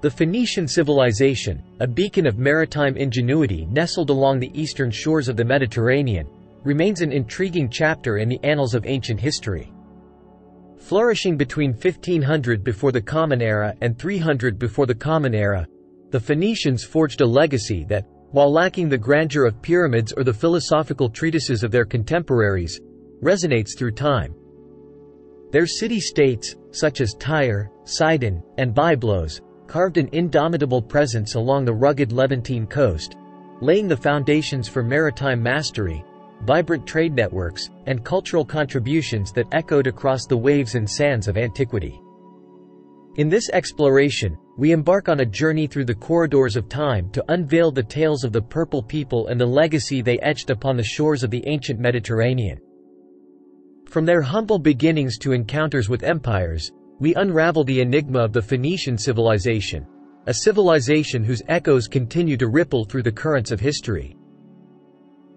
The Phoenician civilization, a beacon of maritime ingenuity nestled along the eastern shores of the Mediterranean, remains an intriguing chapter in the annals of ancient history. Flourishing between 1500 before the Common Era and 300 before the Common Era, the Phoenicians forged a legacy that, while lacking the grandeur of pyramids or the philosophical treatises of their contemporaries, resonates through time. Their city-states, such as Tyre, Sidon, and Byblos, carved an indomitable presence along the rugged Levantine coast, laying the foundations for maritime mastery, vibrant trade networks, and cultural contributions that echoed across the waves and sands of antiquity. In this exploration, we embark on a journey through the corridors of time to unveil the tales of the Purple people and the legacy they etched upon the shores of the ancient Mediterranean. From their humble beginnings to encounters with empires, we unravel the enigma of the Phoenician civilization, a civilization whose echoes continue to ripple through the currents of history.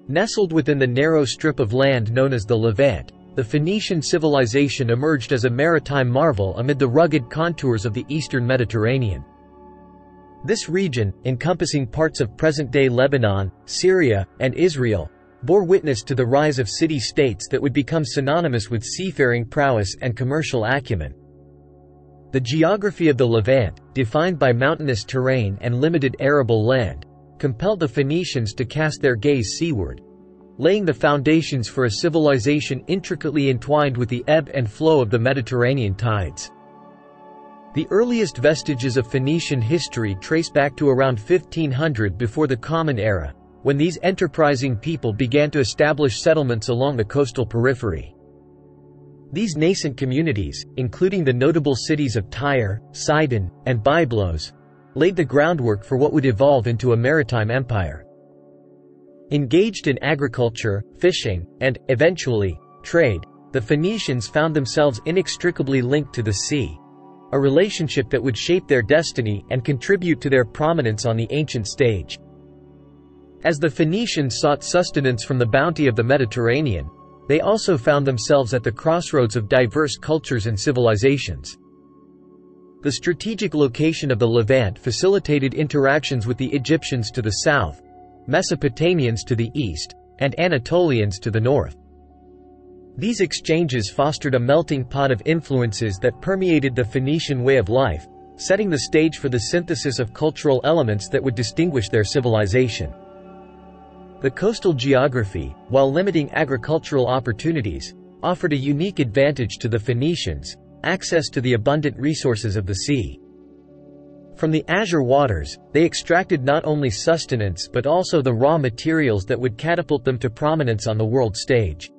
Nestled within the narrow strip of land known as the Levant, the Phoenician civilization emerged as a maritime marvel amid the rugged contours of the eastern Mediterranean. This region, encompassing parts of present-day Lebanon, Syria, and Israel, bore witness to the rise of city-states that would become synonymous with seafaring prowess and commercial acumen. The geography of the Levant, defined by mountainous terrain and limited arable land, compelled the Phoenicians to cast their gaze seaward, laying the foundations for a civilization intricately entwined with the ebb and flow of the Mediterranean tides. The earliest vestiges of Phoenician history trace back to around 1500 before the Common Era, when these enterprising people began to establish settlements along the coastal periphery. These nascent communities, including the notable cities of Tyre, Sidon, and Byblos, laid the groundwork for what would evolve into a maritime empire. Engaged in agriculture, fishing, and, eventually, trade, the Phoenicians found themselves inextricably linked to the sea, a relationship that would shape their destiny and contribute to their prominence on the ancient stage. As the Phoenicians sought sustenance from the bounty of the Mediterranean, they also found themselves at the crossroads of diverse cultures and civilizations. The strategic location of the Levant facilitated interactions with the Egyptians to the south, Mesopotamians to the east, and Anatolians to the north. These exchanges fostered a melting pot of influences that permeated the Phoenician way of life, setting the stage for the synthesis of cultural elements that would distinguish their civilization. The coastal geography, while limiting agricultural opportunities, offered a unique advantage to the Phoenicians, access to the abundant resources of the sea. From the azure waters, they extracted not only sustenance but also the raw materials that would catapult them to prominence on the world stage.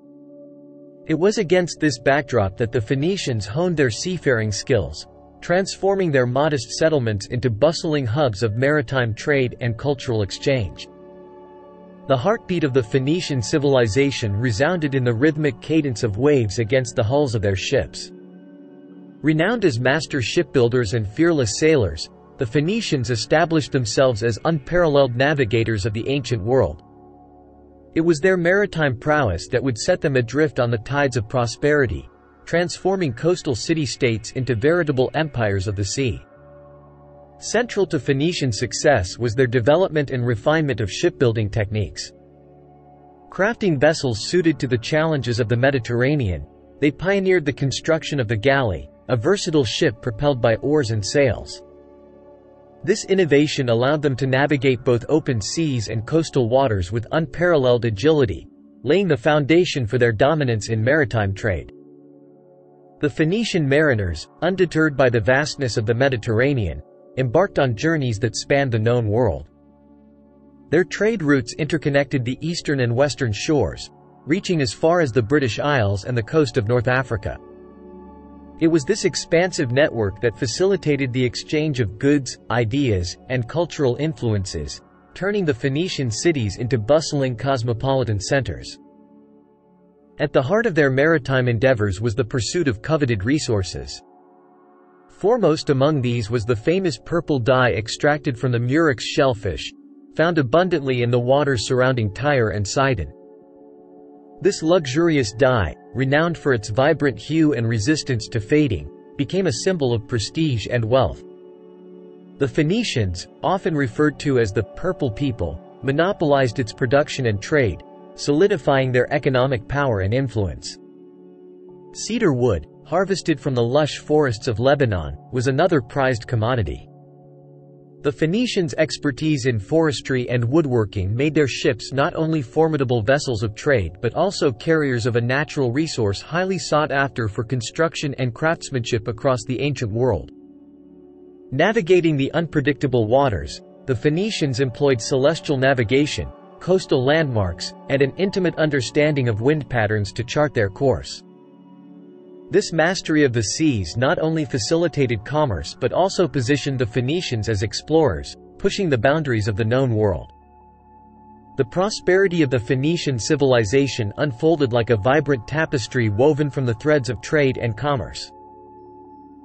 It was against this backdrop that the Phoenicians honed their seafaring skills, transforming their modest settlements into bustling hubs of maritime trade and cultural exchange. The heartbeat of the Phoenician civilization resounded in the rhythmic cadence of waves against the hulls of their ships. Renowned as master shipbuilders and fearless sailors, the Phoenicians established themselves as unparalleled navigators of the ancient world. It was their maritime prowess that would set them adrift on the tides of prosperity, transforming coastal city-states into veritable empires of the sea. Central to Phoenician success was their development and refinement of shipbuilding techniques. Crafting vessels suited to the challenges of the Mediterranean, they pioneered the construction of the galley, a versatile ship propelled by oars and sails. This innovation allowed them to navigate both open seas and coastal waters with unparalleled agility, laying the foundation for their dominance in maritime trade. The Phoenician mariners, undeterred by the vastness of the Mediterranean, embarked on journeys that spanned the known world. Their trade routes interconnected the eastern and western shores, reaching as far as the British Isles and the coast of North Africa. It was this expansive network that facilitated the exchange of goods, ideas, and cultural influences, turning the Phoenician cities into bustling cosmopolitan centers. At the heart of their maritime endeavors was the pursuit of coveted resources. Foremost among these was the famous purple dye extracted from the murex shellfish, found abundantly in the waters surrounding Tyre and Sidon. This luxurious dye, renowned for its vibrant hue and resistance to fading, became a symbol of prestige and wealth. The Phoenicians, often referred to as the Purple People, monopolized its production and trade, solidifying their economic power and influence. Cedar wood, harvested from the lush forests of Lebanon, was another prized commodity. The Phoenicians' expertise in forestry and woodworking made their ships not only formidable vessels of trade but also carriers of a natural resource highly sought after for construction and craftsmanship across the ancient world. Navigating the unpredictable waters, the Phoenicians employed celestial navigation, coastal landmarks, and an intimate understanding of wind patterns to chart their course. This mastery of the seas not only facilitated commerce but also positioned the Phoenicians as explorers, pushing the boundaries of the known world. The prosperity of the Phoenician civilization unfolded like a vibrant tapestry woven from the threads of trade and commerce.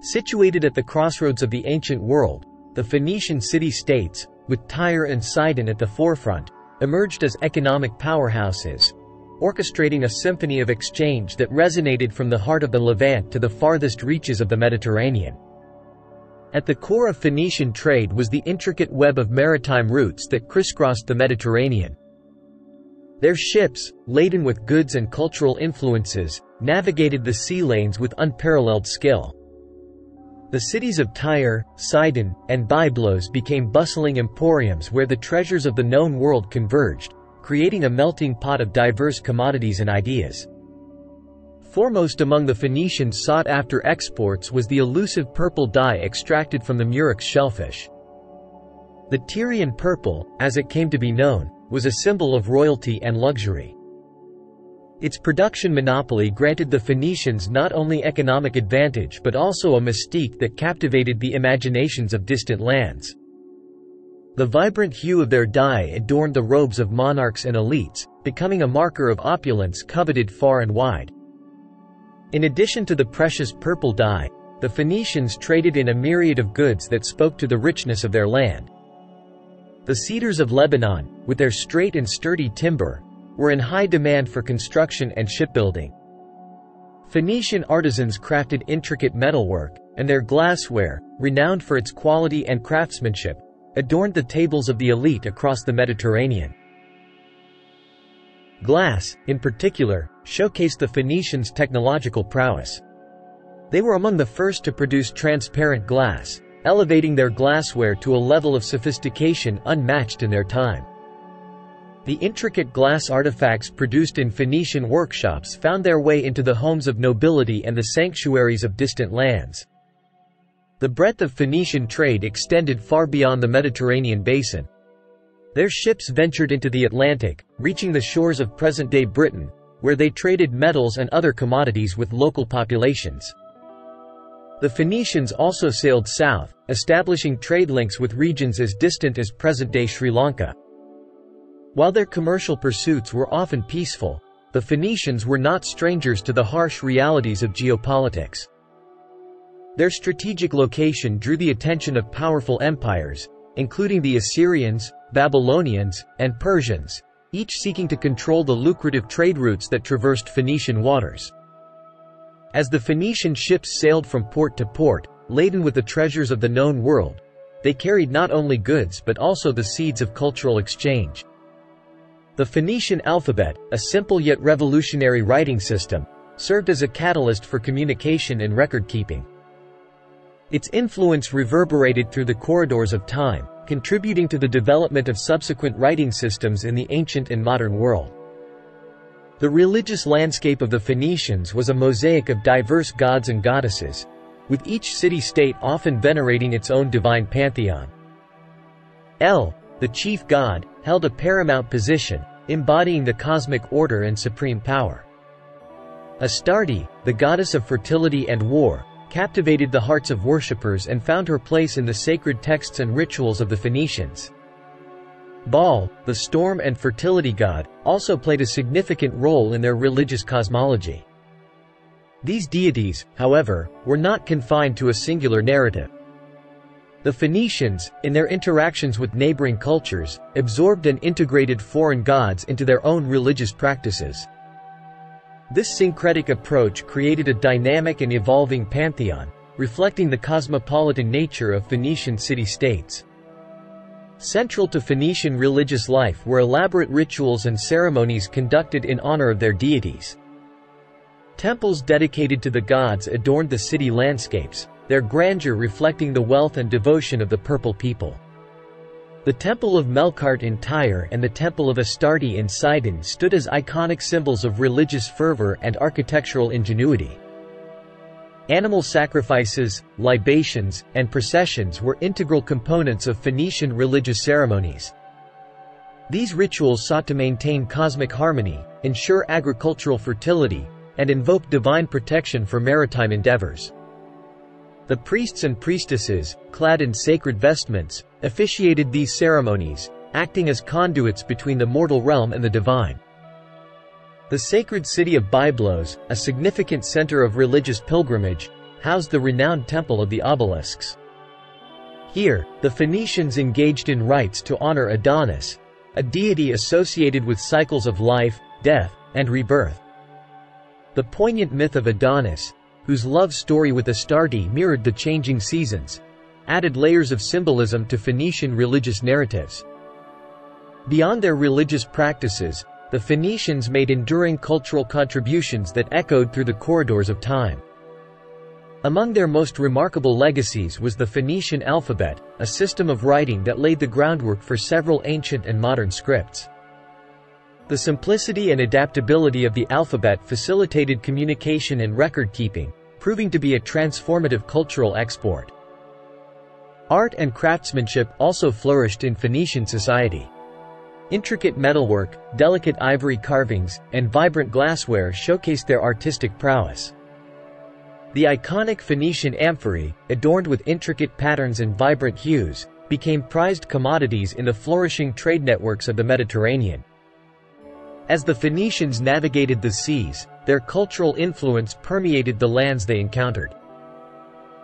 Situated at the crossroads of the ancient world, the Phoenician city-states, with Tyre and Sidon at the forefront, emerged as economic powerhouses, orchestrating a symphony of exchange that resonated from the heart of the Levant to the farthest reaches of the Mediterranean. At the core of Phoenician trade was the intricate web of maritime routes that crisscrossed the Mediterranean. Their ships, laden with goods and cultural influences, navigated the sea lanes with unparalleled skill. The cities of Tyre, Sidon, and Byblos became bustling emporiums where the treasures of the known world converged, creating a melting pot of diverse commodities and ideas. Foremost among the Phoenicians' sought-after exports was the elusive purple dye extracted from the murex shellfish. The Tyrian purple, as it came to be known, was a symbol of royalty and luxury. Its production monopoly granted the Phoenicians not only economic advantage but also a mystique that captivated the imaginations of distant lands. The vibrant hue of their dye adorned the robes of monarchs and elites, becoming a marker of opulence coveted far and wide. In addition to the precious purple dye, the Phoenicians traded in a myriad of goods that spoke to the richness of their land. The cedars of Lebanon, with their straight and sturdy timber, were in high demand for construction and shipbuilding. Phoenician artisans crafted intricate metalwork, and their glassware, renowned for its quality and craftsmanship, adorned the tables of the elite across the Mediterranean. Glass, in particular, showcased the Phoenicians' technological prowess. They were among the first to produce transparent glass, elevating their glassware to a level of sophistication unmatched in their time. The intricate glass artifacts produced in Phoenician workshops found their way into the homes of nobility and the sanctuaries of distant lands. The breadth of Phoenician trade extended far beyond the Mediterranean basin. Their ships ventured into the Atlantic, reaching the shores of present-day Britain, where they traded metals and other commodities with local populations. The Phoenicians also sailed south, establishing trade links with regions as distant as present-day Sri Lanka. While their commercial pursuits were often peaceful, the Phoenicians were not strangers to the harsh realities of geopolitics. Their strategic location drew the attention of powerful empires, including the Assyrians, Babylonians, and Persians, each seeking to control the lucrative trade routes that traversed Phoenician waters. As the Phoenician ships sailed from port to port, laden with the treasures of the known world, they carried not only goods but also the seeds of cultural exchange. The Phoenician alphabet, a simple yet revolutionary writing system, served as a catalyst for communication and record-keeping. Its influence reverberated through the corridors of time, contributing to the development of subsequent writing systems in the ancient and modern world. The religious landscape of the Phoenicians was a mosaic of diverse gods and goddesses, with each city-state often venerating its own divine pantheon. El, the chief god, held a paramount position, embodying the cosmic order and supreme power. Astarte, the goddess of fertility and war, captivated the hearts of worshippers and found her place in the sacred texts and rituals of the Phoenicians. Baal, the storm and fertility god, also played a significant role in their religious cosmology. These deities, however, were not confined to a singular narrative. The Phoenicians, in their interactions with neighboring cultures, absorbed and integrated foreign gods into their own religious practices. This syncretic approach created a dynamic and evolving pantheon, reflecting the cosmopolitan nature of Phoenician city-states. Central to Phoenician religious life were elaborate rituals and ceremonies conducted in honor of their deities. Temples dedicated to the gods adorned the city landscapes, their grandeur reflecting the wealth and devotion of the Purple people. The Temple of Melkart in Tyre and the Temple of Astarte in Sidon stood as iconic symbols of religious fervor and architectural ingenuity. Animal sacrifices, libations, and processions were integral components of Phoenician religious ceremonies. These rituals sought to maintain cosmic harmony, ensure agricultural fertility, and invoke divine protection for maritime endeavors. The priests and priestesses, clad in sacred vestments, officiated these ceremonies, acting as conduits between the mortal realm and the divine. The sacred city of Byblos, a significant center of religious pilgrimage, housed the renowned Temple of the Obelisks. Here, the Phoenicians engaged in rites to honor Adonis, a deity associated with cycles of life, death, and rebirth. The poignant myth of Adonis, whose love story with Astarte mirrored the changing seasons, added layers of symbolism to Phoenician religious narratives. Beyond their religious practices, the Phoenicians made enduring cultural contributions that echoed through the corridors of time. Among their most remarkable legacies was the Phoenician alphabet, a system of writing that laid the groundwork for several ancient and modern scripts. The simplicity and adaptability of the alphabet facilitated communication and record-keeping, proving to be a transformative cultural export. Art and craftsmanship also flourished in Phoenician society. Intricate metalwork, delicate ivory carvings, and vibrant glassware showcased their artistic prowess. The iconic Phoenician amphorae, adorned with intricate patterns and vibrant hues, became prized commodities in the flourishing trade networks of the Mediterranean. As the Phoenicians navigated the seas, their cultural influence permeated the lands they encountered.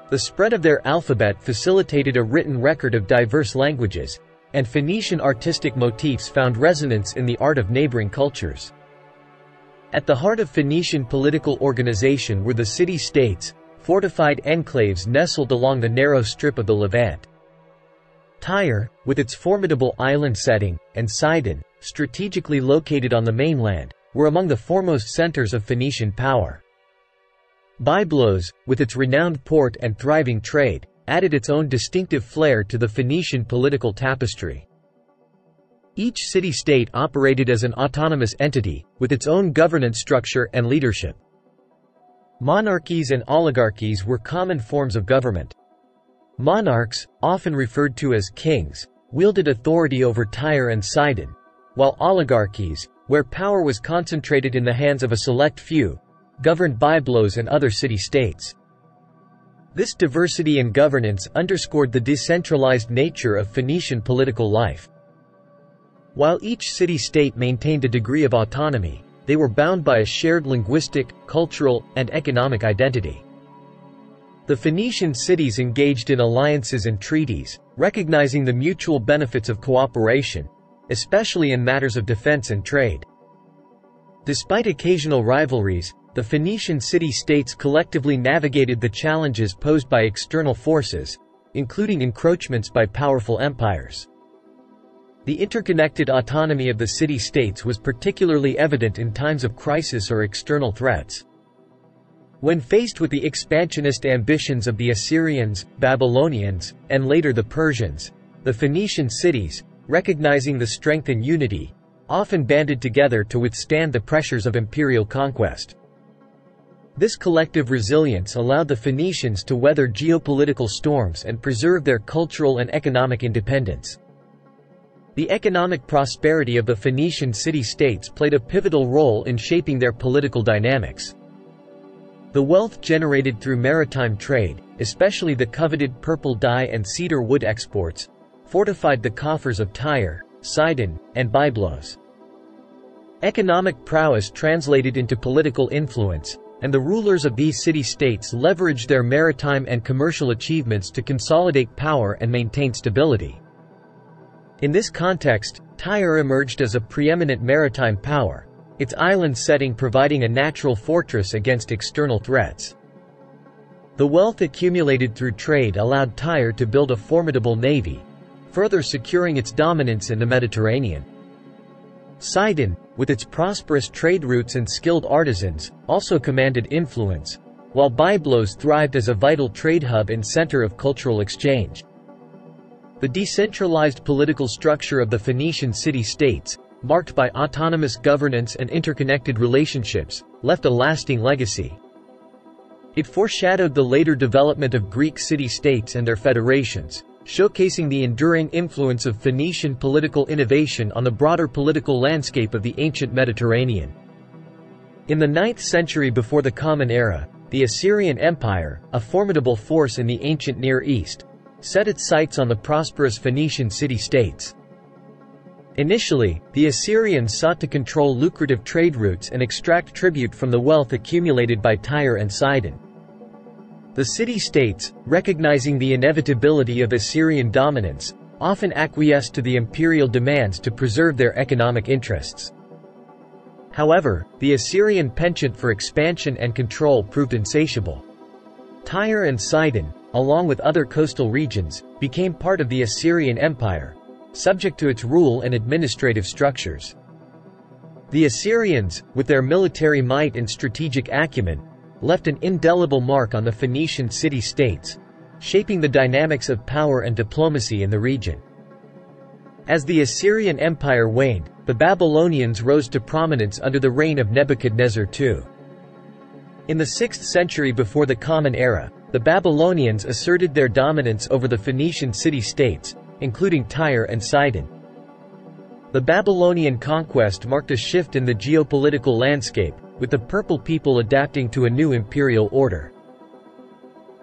The spread of their alphabet facilitated a written record of diverse languages, and Phoenician artistic motifs found resonance in the art of neighboring cultures. At the heart of Phoenician political organization were the city-states, fortified enclaves nestled along the narrow strip of the Levant. Tyre, with its formidable island setting, and Sidon, strategically located on the mainland, were among the foremost centers of Phoenician power. Byblos, with its renowned port and thriving trade, added its own distinctive flair to the Phoenician political tapestry. Each city-state operated as an autonomous entity, with its own governance structure and leadership. Monarchies and oligarchies were common forms of government. Monarchs, often referred to as kings, wielded authority over Tyre and Sidon, while oligarchies, where power was concentrated in the hands of a select few, governed Byblos and other city-states. This diversity in governance underscored the decentralized nature of Phoenician political life. While each city-state maintained a degree of autonomy, they were bound by a shared linguistic, cultural, and economic identity. The Phoenician cities engaged in alliances and treaties, recognizing the mutual benefits of cooperation, especially in matters of defense and trade. Despite occasional rivalries, the Phoenician city-states collectively navigated the challenges posed by external forces, including encroachments by powerful empires. The interconnected autonomy of the city-states was particularly evident in times of crisis or external threats. When faced with the expansionist ambitions of the Assyrians, Babylonians, and later the Persians, the Phoenician cities, recognizing the strength and unity, often banded together to withstand the pressures of imperial conquest. This collective resilience allowed the Phoenicians to weather geopolitical storms and preserve their cultural and economic independence. The economic prosperity of the Phoenician city-states played a pivotal role in shaping their political dynamics. The wealth generated through maritime trade, especially the coveted purple dye and cedar wood exports, fortified the coffers of Tyre, Sidon, and Byblos. Economic prowess translated into political influence, and the rulers of these city-states leveraged their maritime and commercial achievements to consolidate power and maintain stability. In this context, Tyre emerged as a preeminent maritime power, its island setting providing a natural fortress against external threats. The wealth accumulated through trade allowed Tyre to build a formidable navy, further securing its dominance in the Mediterranean. Sidon, with its prosperous trade routes and skilled artisans, also commanded influence, while Byblos thrived as a vital trade hub and center of cultural exchange. The decentralized political structure of the Phoenician city-states, marked by autonomous governance and interconnected relationships, left a lasting legacy. It foreshadowed the later development of Greek city-states and their federations, showcasing the enduring influence of Phoenician political innovation on the broader political landscape of the ancient Mediterranean. In the 9th century before the Common Era, the Assyrian Empire, a formidable force in the ancient Near East, set its sights on the prosperous Phoenician city-states. Initially, the Assyrians sought to control lucrative trade routes and extract tribute from the wealth accumulated by Tyre and Sidon. The city-states, recognizing the inevitability of Assyrian dominance, often acquiesced to the imperial demands to preserve their economic interests. However, the Assyrian penchant for expansion and control proved insatiable. Tyre and Sidon, along with other coastal regions, became part of the Assyrian Empire, subject to its rule and administrative structures. The Assyrians, with their military might and strategic acumen, left an indelible mark on the Phoenician city-states, shaping the dynamics of power and diplomacy in the region. As the Assyrian Empire waned, the Babylonians rose to prominence under the reign of Nebuchadnezzar II. In the 6th century before the Common Era, the Babylonians asserted their dominance over the Phoenician city-states, including Tyre and Sidon. The Babylonian conquest marked a shift in the geopolitical landscape, with the Purple people adapting to a new imperial order.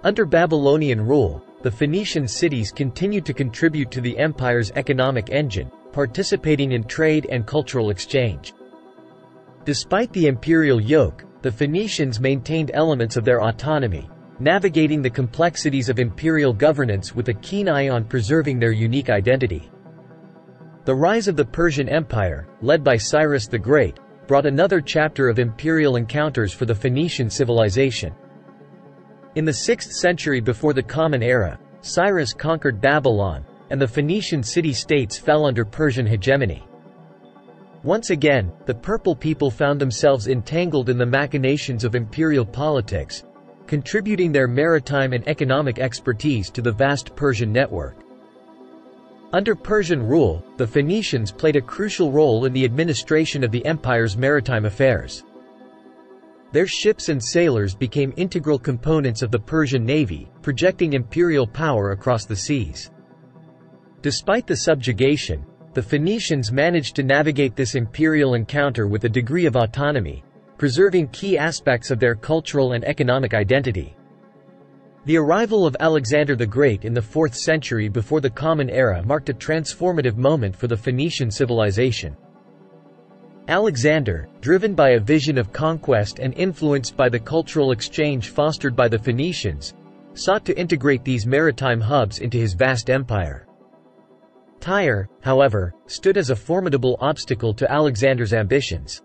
Under Babylonian rule, the Phoenician cities continued to contribute to the empire's economic engine, participating in trade and cultural exchange. Despite the imperial yoke, the Phoenicians maintained elements of their autonomy, navigating the complexities of imperial governance with a keen eye on preserving their unique identity. The rise of the Persian Empire, led by Cyrus the Great, brought another chapter of imperial encounters for the Phoenician civilization. In the 6th century before the Common Era, Cyrus conquered Babylon, and the Phoenician city-states fell under Persian hegemony. Once again, the Purple people found themselves entangled in the machinations of imperial politics, contributing their maritime and economic expertise to the vast Persian network. Under Persian rule, the Phoenicians played a crucial role in the administration of the empire's maritime affairs. Their ships and sailors became integral components of the Persian navy, projecting imperial power across the seas. Despite the subjugation, the Phoenicians managed to navigate this imperial encounter with a degree of autonomy, preserving key aspects of their cultural and economic identity. The arrival of Alexander the Great in the 4th century before the Common Era marked a transformative moment for the Phoenician civilization. Alexander, driven by a vision of conquest and influenced by the cultural exchange fostered by the Phoenicians, sought to integrate these maritime hubs into his vast empire. Tyre, however, stood as a formidable obstacle to Alexander's ambitions.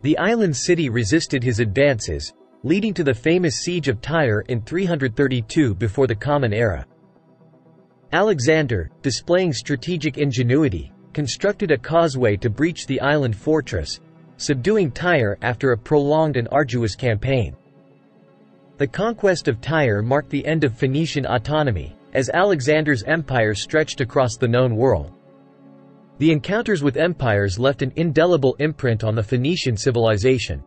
The island city resisted his advances, leading to the famous siege of Tyre in 332 before the Common Era. Alexander, displaying strategic ingenuity, constructed a causeway to breach the island fortress, subduing Tyre after a prolonged and arduous campaign. The conquest of Tyre marked the end of Phoenician autonomy, as Alexander's empire stretched across the known world. The encounters with empires left an indelible imprint on the Phoenician civilization.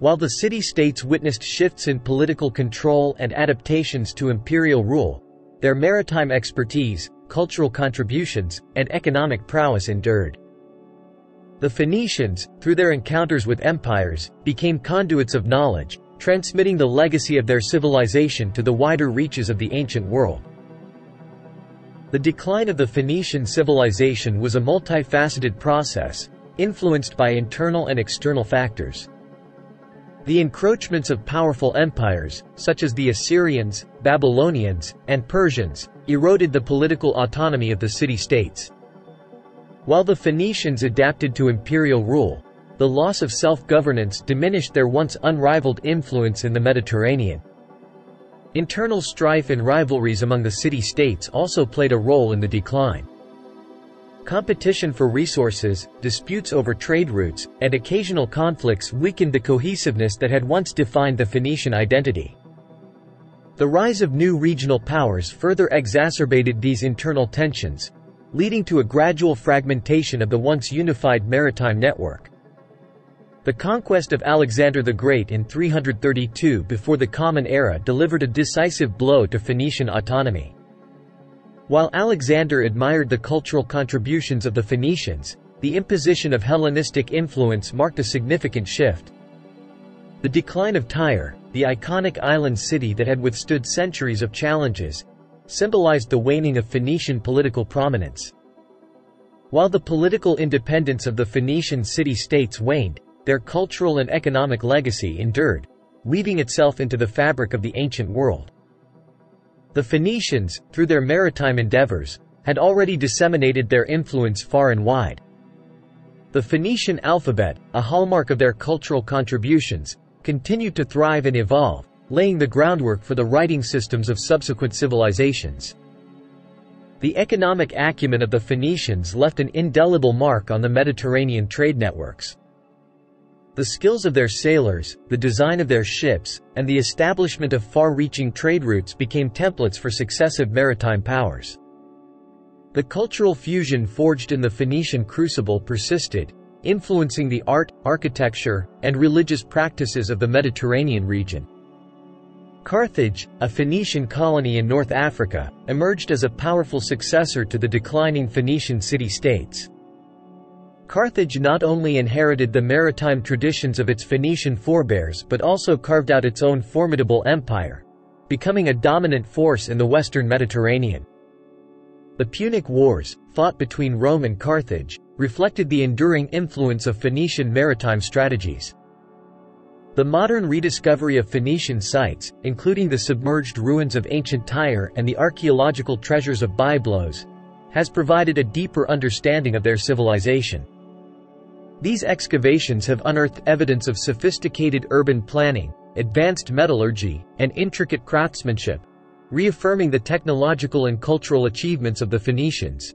While the city-states witnessed shifts in political control and adaptations to imperial rule, their maritime expertise, cultural contributions, and economic prowess endured. The Phoenicians, through their encounters with empires, became conduits of knowledge, transmitting the legacy of their civilization to the wider reaches of the ancient world. The decline of the Phoenician civilization was a multifaceted process, influenced by internal and external factors. The encroachments of powerful empires, such as the Assyrians, Babylonians, and Persians, eroded the political autonomy of the city-states. While the Phoenicians adapted to imperial rule, the loss of self-governance diminished their once unrivaled influence in the Mediterranean, Internal strife and rivalries among the city-states also played a role in the decline. Competition for resources, disputes over trade routes, and occasional conflicts weakened the cohesiveness that had once defined the Phoenician identity. The rise of new regional powers further exacerbated these internal tensions, leading to a gradual fragmentation of the once unified maritime network. The conquest of Alexander the Great in 332 before the Common Era delivered a decisive blow to Phoenician autonomy. While Alexander admired the cultural contributions of the Phoenicians, the imposition of Hellenistic influence marked a significant shift. The decline of Tyre, the iconic island city that had withstood centuries of challenges, symbolized the waning of Phoenician political prominence. While the political independence of the Phoenician city-states waned, their cultural and economic legacy endured, weaving itself into the fabric of the ancient world. The Phoenicians, through their maritime endeavors, had already disseminated their influence far and wide. The Phoenician alphabet, a hallmark of their cultural contributions, continued to thrive and evolve, laying the groundwork for the writing systems of subsequent civilizations. The economic acumen of the Phoenicians left an indelible mark on the Mediterranean trade networks. The skills of their sailors, the design of their ships, and the establishment of far-reaching trade routes became templates for successive maritime powers. The cultural fusion forged in the Phoenician crucible persisted, influencing the art, architecture, and religious practices of the Mediterranean region. Carthage, a Phoenician colony in North Africa, emerged as a powerful successor to the declining Phoenician city-states. Carthage not only inherited the maritime traditions of its Phoenician forebears but also carved out its own formidable empire, becoming a dominant force in the western Mediterranean. The Punic Wars, fought between Rome and Carthage, reflected the enduring influence of Phoenician maritime strategies. The modern rediscovery of Phoenician sites, including the submerged ruins of ancient Tyre and the archaeological treasures of Byblos, has provided a deeper understanding of their civilization. These excavations have unearthed evidence of sophisticated urban planning, advanced metallurgy, and intricate craftsmanship, reaffirming the technological and cultural achievements of the Phoenicians.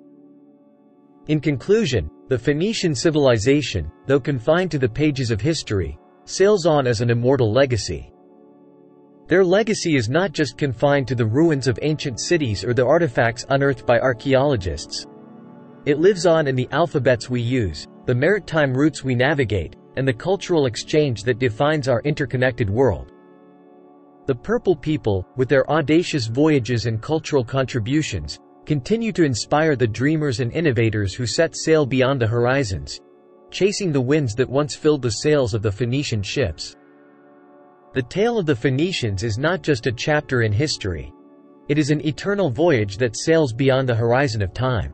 In conclusion, the Phoenician civilization, though confined to the pages of history, sails on as an immortal legacy. Their legacy is not just confined to the ruins of ancient cities or the artifacts unearthed by archaeologists. It lives on in the alphabets we use, the maritime routes we navigate, and the cultural exchange that defines our interconnected world. The Purple People, with their audacious voyages and cultural contributions, continue to inspire the dreamers and innovators who set sail beyond the horizons, chasing the winds that once filled the sails of the Phoenician ships. The tale of the Phoenicians is not just a chapter in history. It is an eternal voyage that sails beyond the horizon of time.